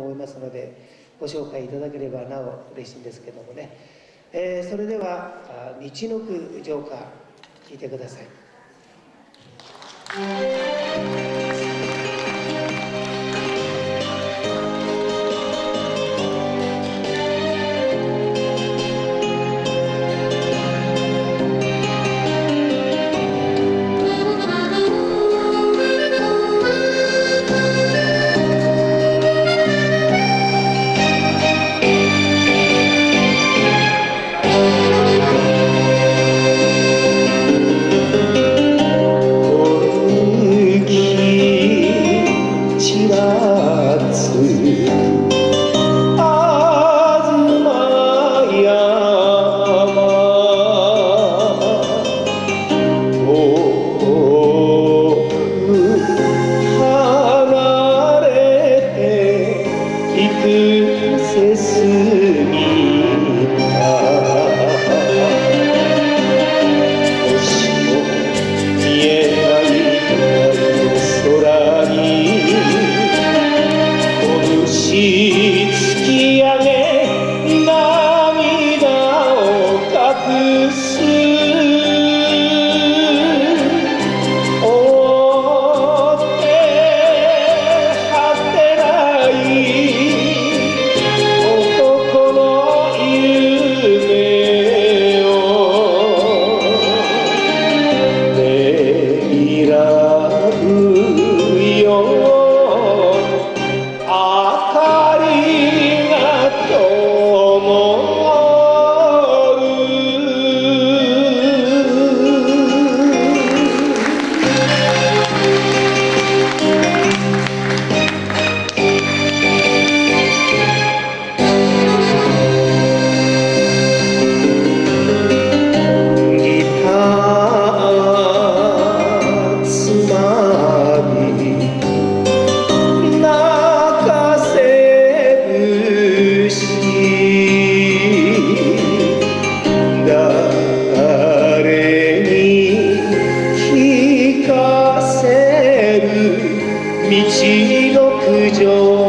思いますのでご紹介いただければなお嬉しいんですけどもね、えー、それでは「道のく城下」聞いてください。me. 绿洲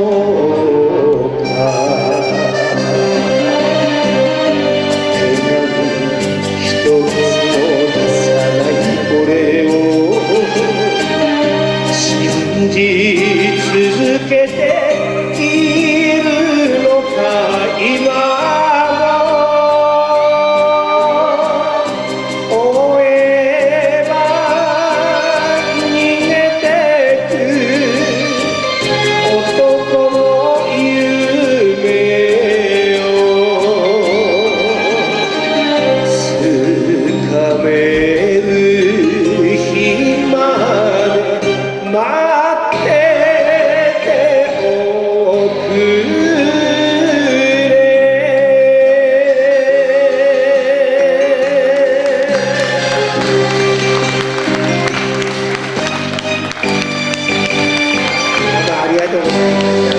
ありがとうございました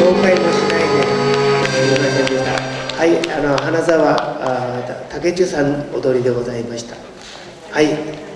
紹介もしないでごめんなさいでしたはいあの花沢竹内さん踊りでございました。はい。